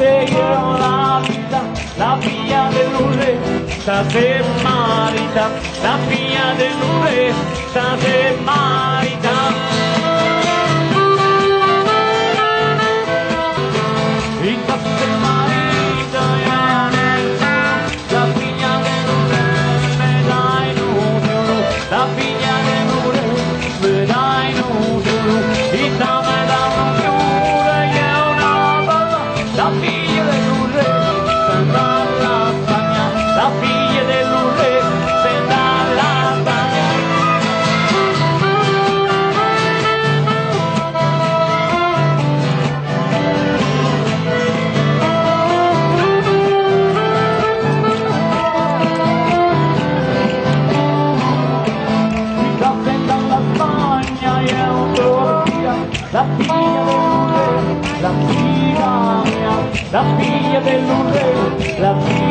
seguirò la vita, la via dell'urrezza se marita, la via dell'urrezza se marita. La pia del re, la via la figlia del re, la figlia mia, la figlia del re, la figlia